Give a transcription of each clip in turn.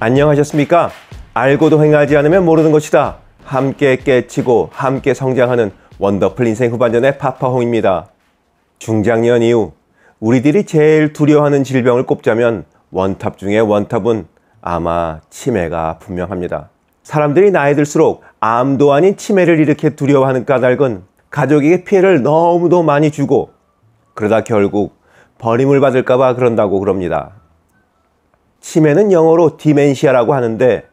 안녕하셨습니까? 알고도 행하지 않으면 모르는 것이다. 함께 깨치고 함께 성장하는 원더풀 인생 후반전의 파파홍입니다. 중장년 이후 우리들이 제일 두려워하는 질병을 꼽자면 원탑 중에 원탑은 아마 치매가 분명합니다. 사람들이 나이 들수록 암도 아닌 치매를 이렇게 두려워하는 까닭은 가족에게 피해를 너무도 많이 주고 그러다 결국 버림을 받을까봐 그런다고 그럽니다. 치매는 영어로 디멘시아라고 하는데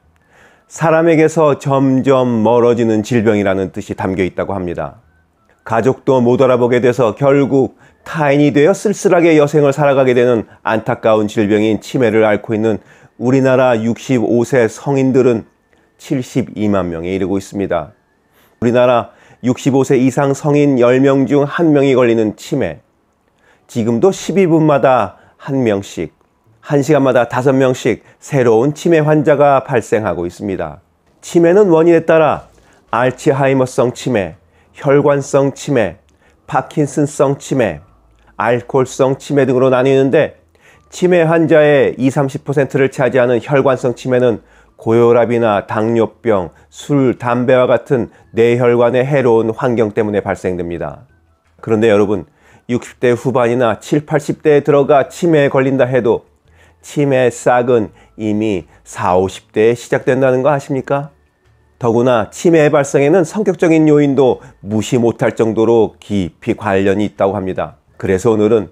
사람에게서 점점 멀어지는 질병이라는 뜻이 담겨 있다고 합니다. 가족도 못 알아보게 돼서 결국 타인이 되어 쓸쓸하게 여생을 살아가게 되는 안타까운 질병인 치매를 앓고 있는 우리나라 65세 성인들은 72만 명에 이르고 있습니다. 우리나라 65세 이상 성인 10명 중 1명이 걸리는 치매. 지금도 12분마다 1명씩 1시간마다 5명씩 새로운 치매 환자가 발생하고 있습니다. 치매는 원인에 따라 알츠하이머성 치매, 혈관성 치매, 파킨슨성 치매, 알코올성 치매 등으로 나뉘는데 치매 환자의 20, 30%를 차지하는 혈관성 치매는 고혈압이나 당뇨병, 술, 담배와 같은 뇌혈관의 해로운 환경 때문에 발생됩니다. 그런데 여러분, 60대 후반이나 7, 80대에 들어가 치매에 걸린다 해도 치매 싹은 이미 4, 50대에 시작된다는 거 아십니까? 더구나 치매 발생에는 성격적인 요인도 무시 못할 정도로 깊이 관련이 있다고 합니다. 그래서 오늘은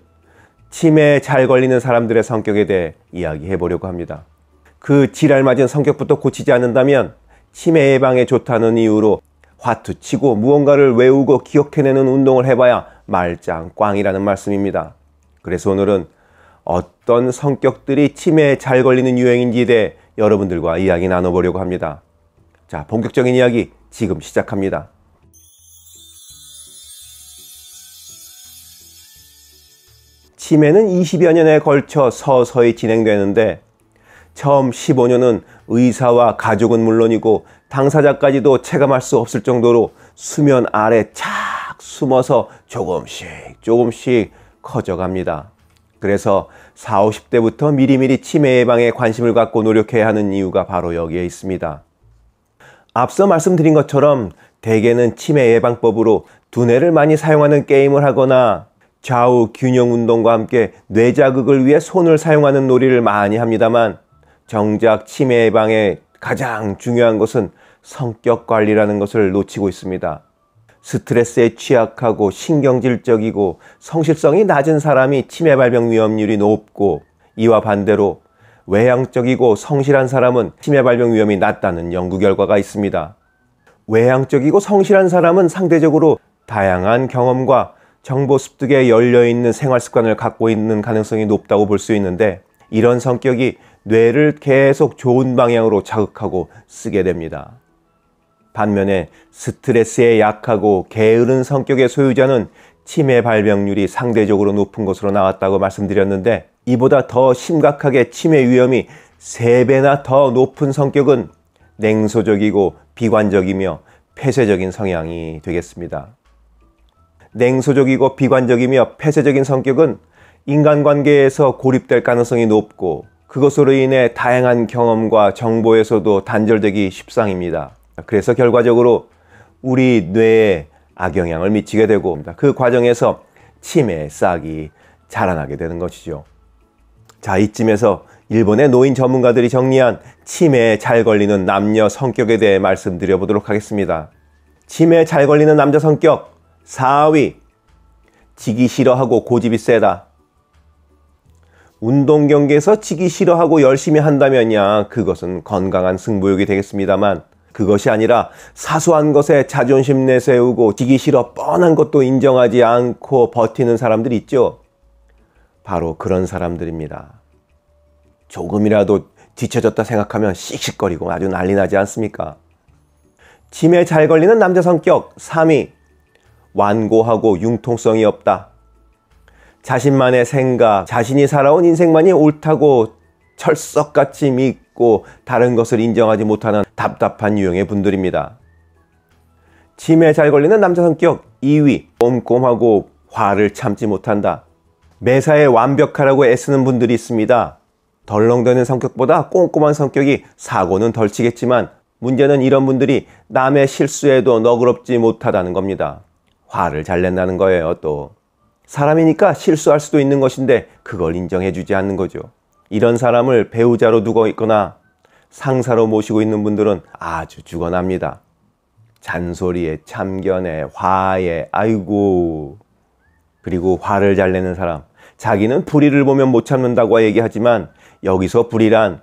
치매에 잘 걸리는 사람들의 성격에 대해 이야기해 보려고 합니다. 그 지랄 맞은 성격부터 고치지 않는다면 치매 예방에 좋다는 이유로 화투 치고 무언가를 외우고 기억해내는 운동을 해봐야 말짱 꽝이라는 말씀입니다. 그래서 오늘은 어떤 성격들이 치매에 잘 걸리는 유행인지에 대해 여러분들과 이야기 나눠보려고 합니다. 자, 본격적인 이야기 지금 시작합니다. 치매는 20여 년에 걸쳐 서서히 진행되는데 처음 15년은 의사와 가족은 물론이고 당사자까지도 체감할 수 없을 정도로 수면 아래 착 숨어서 조금씩 조금씩 커져갑니다. 그래서 40, 50대부터 미리미리 치매 예방에 관심을 갖고 노력해야 하는 이유가 바로 여기에 있습니다. 앞서 말씀드린 것처럼 대개는 치매 예방법으로 두뇌를 많이 사용하는 게임을 하거나 좌우 균형 운동과 함께 뇌자극을 위해 손을 사용하는 놀이를 많이 합니다만 정작 치매 예방에 가장 중요한 것은 성격 관리라는 것을 놓치고 있습니다. 스트레스에 취약하고 신경질적이고 성실성이 낮은 사람이 치매 발병 위험률이 높고 이와 반대로 외향적이고 성실한 사람은 치매 발병 위험이 낮다는 연구 결과가 있습니다. 외향적이고 성실한 사람은 상대적으로 다양한 경험과 정보 습득에 열려 있는 생활 습관을 갖고 있는 가능성이 높다고 볼 수 있는데 이런 성격이 뇌를 계속 좋은 방향으로 자극하고 쓰게 됩니다. 반면에 스트레스에 약하고 게으른 성격의 소유자는 치매 발병률이 상대적으로 높은 것으로 나왔다고 말씀드렸는데 이보다 더 심각하게 치매 위험이 3배나 더 높은 성격은 냉소적이고 비관적이며 폐쇄적인 성향이 되겠습니다. 냉소적이고 비관적이며 폐쇄적인 성격은 인간관계에서 고립될 가능성이 높고 그것으로 인해 다양한 경험과 정보에서도 단절되기 쉽상입니다. 그래서 결과적으로 우리 뇌에 악영향을 미치게 되고 그 과정에서 치매, 싹이 자라나게 되는 것이죠. 자, 이쯤에서 일본의 노인 전문가들이 정리한 치매에 잘 걸리는 남녀 성격에 대해 말씀드려 보도록 하겠습니다. 치매에 잘 걸리는 남자 성격 4위 지기 싫어하고 고집이 세다. 운동 경기에서 지기 싫어하고 열심히 한다면야 그것은 건강한 승부욕이 되겠습니다만 그것이 아니라 사소한 것에 자존심 내세우고 지기 싫어 뻔한 것도 인정하지 않고 버티는 사람들 있죠. 바로 그런 사람들입니다. 조금이라도 뒤쳐졌다 생각하면 씩씩거리고 아주 난리 나지 않습니까? 짐에 잘 걸리는 남자 성격 3위 완고하고 융통성이 없다. 자신만의 생각, 자신이 살아온 인생만이 옳다고 철석같이 믿 고 다른 것을 인정하지 못하는 답답한 유형의 분들입니다. 짐에 잘 걸리는 남자 성격 2위 꼼꼼하고 화를 참지 못한다. 매사에 완벽하라고 애쓰는 분들이 있습니다. 덜렁대는 성격보다 꼼꼼한 성격이 사고는 덜 치겠지만 문제는 이런 분들이 남의 실수에도 너그럽지 못하다는 겁니다. 화를 잘 낸다는 거예요, 또. 사람이니까 실수할 수도 있는 것인데 그걸 인정해 주지 않는 거죠. 이런 사람을 배우자로 두고 있거나 상사로 모시고 있는 분들은 아주 죽어납니다. 잔소리에 참견에 화에 아이고 그리고 화를 잘 내는 사람 자기는 불의를 보면 못 참는다고 얘기하지만 여기서 불의란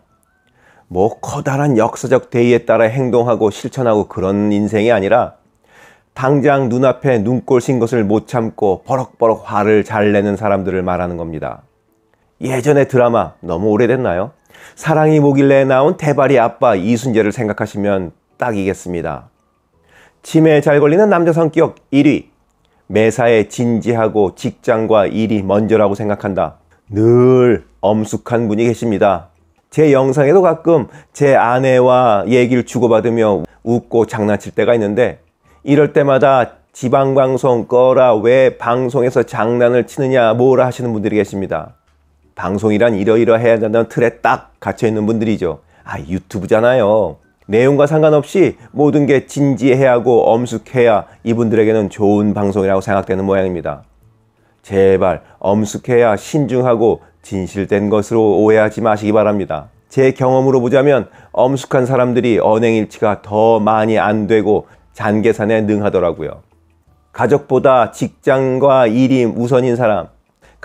뭐 커다란 역사적 대의에 따라 행동하고 실천하고 그런 인생이 아니라 당장 눈앞에 눈꼴 신 것을 못 참고 버럭버럭 화를 잘 내는 사람들을 말하는 겁니다. 예전의 드라마 너무 오래됐나요? 사랑이 뭐길래 나온 대발이 아빠 이순재를 생각하시면 딱이겠습니다. 치매에 잘 걸리는 남자 성격 1위. 매사에 진지하고 직장과 일이 먼저라고 생각한다. 늘 엄숙한 분이 계십니다. 제 영상에도 가끔 제 아내와 얘기를 주고받으며 웃고 장난칠 때가 있는데 이럴 때마다 지방방송 꺼라 왜 방송에서 장난을 치느냐 뭐라 하시는 분들이 계십니다. 방송이란 이러이러해야 된다는 틀에 딱 갇혀있는 분들이죠. 아 유튜브잖아요. 내용과 상관없이 모든 게 진지해야 하고 엄숙해야 이분들에게는 좋은 방송이라고 생각되는 모양입니다. 제발 엄숙해야 신중하고 진실된 것으로 오해하지 마시기 바랍니다. 제 경험으로 보자면 엄숙한 사람들이 언행일치가 더 많이 안 되고 잔계산에 능하더라고요. 가족보다 직장과 일이 우선인 사람,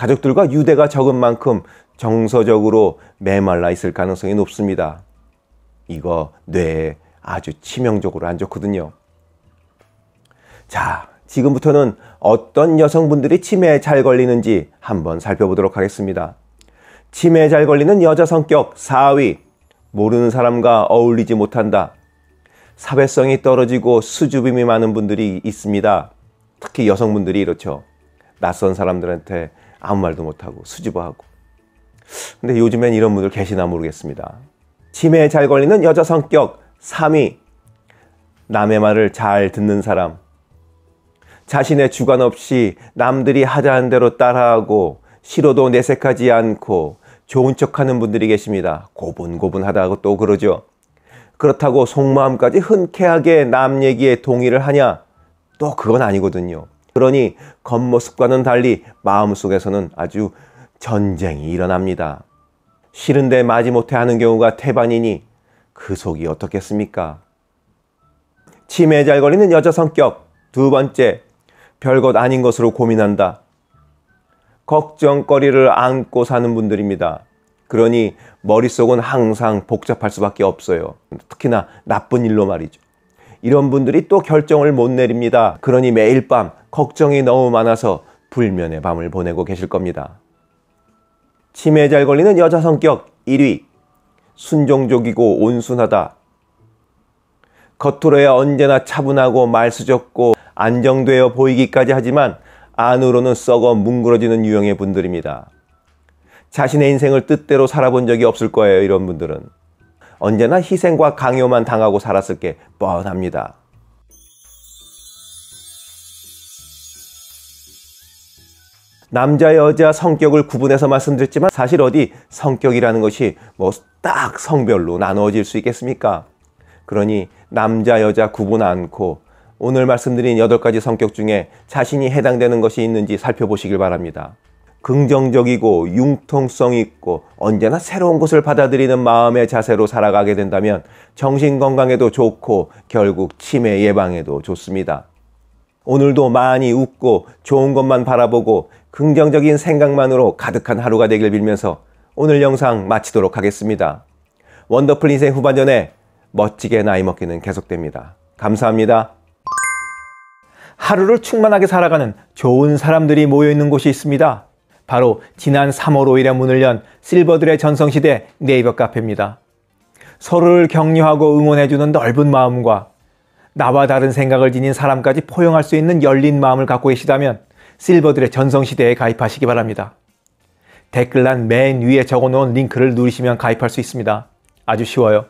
가족들과 유대가 적은 만큼 정서적으로 메말라 있을 가능성이 높습니다. 이거 뇌에 아주 치명적으로 안 좋거든요. 자, 지금부터는 어떤 여성분들이 치매에 잘 걸리는지 한번 살펴보도록 하겠습니다. 치매에 잘 걸리는 여자 성격 4위. 모르는 사람과 어울리지 못한다. 사회성이 떨어지고 수줍음이 많은 분들이 있습니다. 특히 여성분들이 이렇죠. 낯선 사람들한테 아무 말도 못하고 수줍어하고. 근데 요즘엔 이런 분들 계시나 모르겠습니다. 치매에 잘 걸리는 여자 성격 3위. 남의 말을 잘 듣는 사람. 자신의 주관 없이 남들이 하자는 대로 따라하고 싫어도 내색하지 않고 좋은 척 하는 분들이 계십니다. 고분고분하다고 또 그러죠. 그렇다고 속마음까지 흔쾌하게 남 얘기에 동의를 하냐? 또 그건 아니거든요. 그러니 겉모습과는 달리 마음속에서는 아주 전쟁이 일어납니다. 싫은데 마지못해 하는 경우가 태반이니 그 속이 어떻겠습니까? 치매에 잘 걸리는 여자 성격. 두 번째, 별것 아닌 것으로 고민한다. 걱정거리를 안고 사는 분들입니다. 그러니 머릿속은 항상 복잡할 수밖에 없어요. 특히나 나쁜 일로 말이죠. 이런 분들이 또 결정을 못 내립니다. 그러니 매일 밤 걱정이 너무 많아서 불면의 밤을 보내고 계실 겁니다. 치매에 잘 걸리는 여자 성격 1위. 순종적이고 온순하다. 겉으로야 언제나 차분하고 말수적고 안정되어 보이기까지 하지만 안으로는 썩어 뭉그러지는 유형의 분들입니다. 자신의 인생을 뜻대로 살아본 적이 없을 거예요, 이런 분들은. 언제나 희생과 강요만 당하고 살았을 게 뻔합니다. 남자 여자 성격을 구분해서 말씀드렸지만 사실 어디 성격이라는 것이 뭐 딱 성별로 나누어질 수 있겠습니까? 그러니 남자 여자 구분 않고 오늘 말씀드린 8가지 성격 중에 자신이 해당되는 것이 있는지 살펴보시길 바랍니다. 긍정적이고 융통성 있고 언제나 새로운 것을 받아들이는 마음의 자세로 살아가게 된다면 정신 건강에도 좋고 결국 치매 예방에도 좋습니다. 오늘도 많이 웃고 좋은 것만 바라보고 긍정적인 생각만으로 가득한 하루가 되길 빌면서 오늘 영상 마치도록 하겠습니다. 원더풀 인생 후반전에 멋지게 나이 먹기는 계속됩니다. 감사합니다. 하루를 충만하게 살아가는 좋은 사람들이 모여있는 곳이 있습니다. 바로 지난 3월 5일에 문을 연 실버들의 전성시대 네이버 카페입니다. 서로를 격려하고 응원해주는 넓은 마음과 나와 다른 생각을 지닌 사람까지 포용할 수 있는 열린 마음을 갖고 계시다면 실버들의 전성시대에 가입하시기 바랍니다. 댓글란 맨 위에 적어놓은 링크를 누르시면 가입할 수 있습니다. 아주 쉬워요.